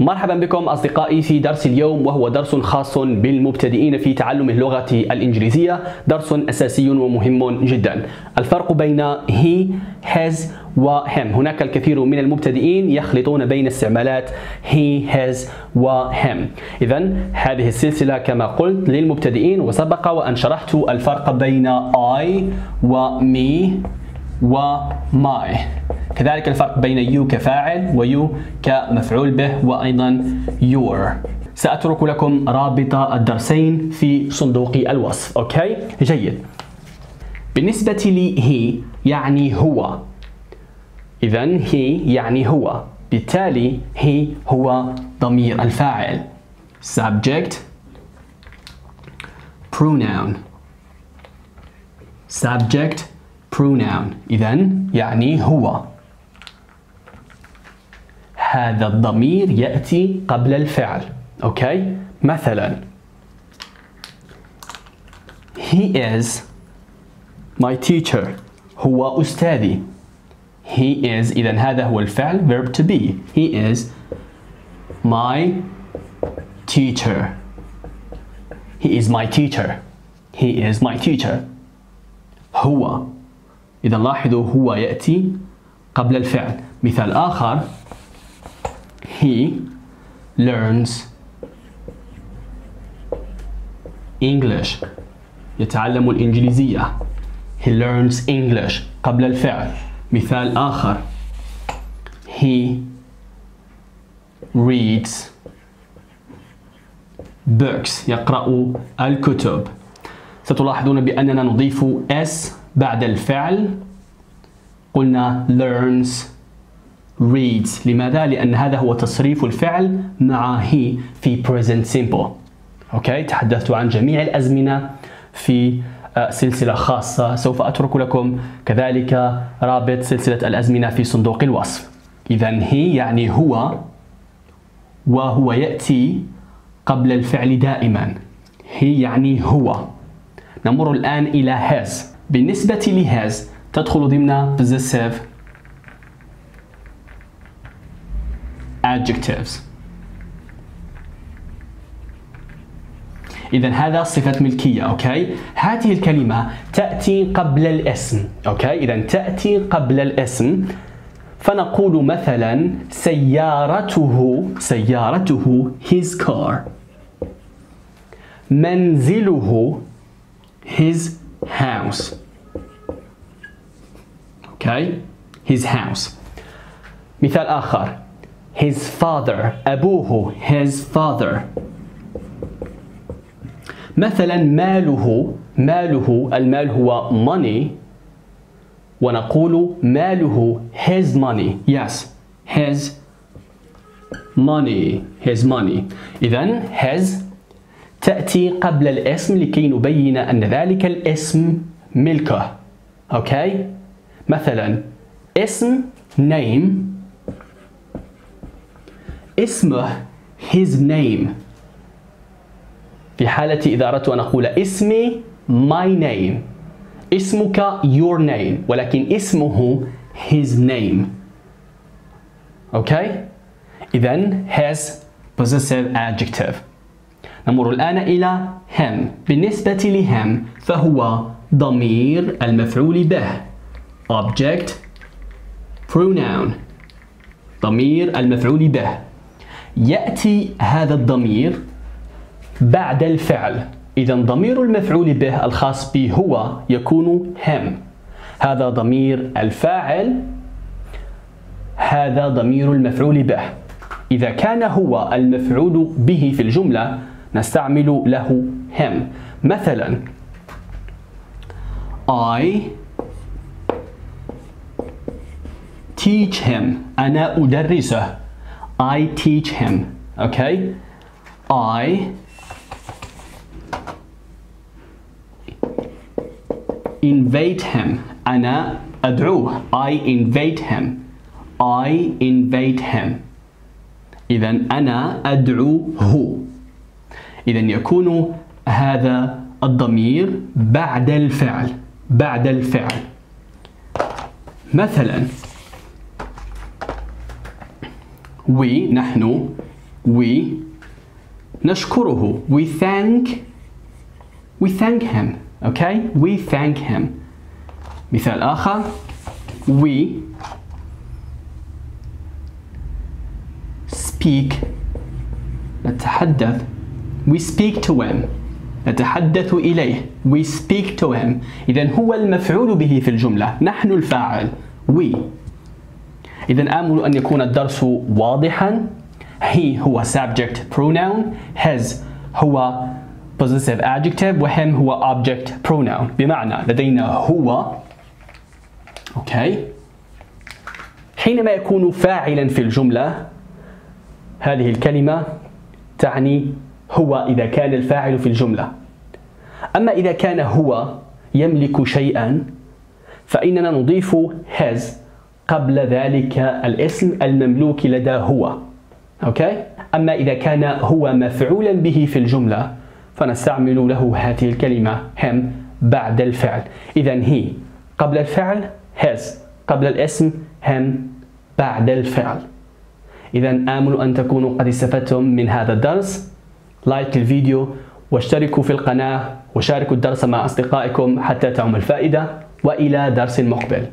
مرحبا بكم أصدقائي في درس اليوم وهو درس خاص بالمبتدئين في تعلم اللغة الإنجليزية درس أساسي ومهم جدا. الفرق بين he, his و him. هناك الكثير من المبتدئين يخلطون بين استعمالات he, his و him. إذا هذه السلسلة كما قلت للمبتدئين وسبق وأن شرحت الفرق بين I و me. و my كذلك الفرق بين you كفاعل و you كمفعول به وأيضا your. سأترك لكم رابط الدرسين في صندوق الوصف. أوكي؟ جيد. بالنسبة لي he يعني هو. إذا he يعني هو. بالتالي he هو ضمير الفاعل. Subject. Pronoun. Subject. Pronoun إذا يعني هو هذا الضمير يأتي قبل الفعل أوكي مثلا He is my teacher هو أستاذي He is إذا هذا هو الفعل verb to be He is my teacher He is my teacher He is my teacher هو إذا لاحظوا هو يأتي قبل الفعل. مثال آخر. He learns English. يتعلم الإنجليزية. He learns English قبل الفعل. مثال آخر. He reads books. يقرأ الكتب. ستلاحظون بأننا نضيف s بعد الفعل قلنا learns reads. لماذا؟ لأن هذا هو تصريف الفعل مع he في present simple. أوكي تحدثت عن جميع الأزمنة في آه، سلسلة خاصة. سوف أترك لكم كذلك رابط سلسلة الأزمنة في صندوق الوصف. إذا he يعني هو وهو يأتي قبل الفعل دائما. he يعني هو. نمر الآن إلى his بالنسبة ل his تدخل ضمن possessive adjectives. إذا هذا صفة ملكية okay؟ هذه الكلمة تأتي قبل الاسم okay؟ إذا تأتي قبل الاسم. فنقول مثلا سيارته سيارته his car. منزله his house okay his house مثال آخر his father أبوه his father مثلا ماله ماله المال هو money ونقول ماله his money yes his money his money إذا his تأتي قبل الاسم لكي نبين أن ذلك الاسم ملكة. أوكي؟ مثلا اسم name اسمه his name. في حالة إذا أردت أن أقول اسمي my name. اسمك your name ولكن اسمه his name. أوكي؟ إذا his possessive adjective. نمر الآن إلى him بالنسبة لهم فهو ضمير المفعول به. Object pronoun. ضمير المفعول به. يأتي هذا الضمير بعد الفعل. إذا ضمير المفعول به الخاص به هو يكون him هذا ضمير الفاعل هذا ضمير المفعول به. إذا كان هو المفعول به في الجملة نستعمل له him مثلا I teach him أنا أدرسه I teach him okay I invite him أنا أدعوه I invite him I invite him إذا أنا أدعوه إذا يكون هذا الضمير بعد الفعل بعد الفعل. مثلا we نحن we نشكره. We thank we thank him okay we thank him. مثال آخر we speak نتحدث we speak to him. نتحدث إليه. We speak to him. إذا هو المفعول به في الجملة. نحن الفاعل. We. إذا آمل أن يكون الدرس واضحا. He هو subject pronoun. His هو possessive adjective. وهم هو object pronoun. بمعنى لدينا هو. أوكي حينما يكون فاعلا في الجملة هذه الكلمة تعني هو إذا كان الفاعل في الجملة. أما إذا كان هو يملك شيئا فإننا نضيف has قبل ذلك الاسم المملوك لدى هو. أوكي؟ أما إذا كان هو مفعولا به في الجملة فنستعمل له هذه الكلمة him بعد الفعل. إذا هي قبل الفعل has قبل الاسم him بعد الفعل. إذا آمل أن تكونوا قد استفدتم من هذا الدرس. لايك الفيديو واشتركوا في القناة وشاركوا الدرس مع أصدقائكم حتى تعم الفائدة وإلى درس مقبل.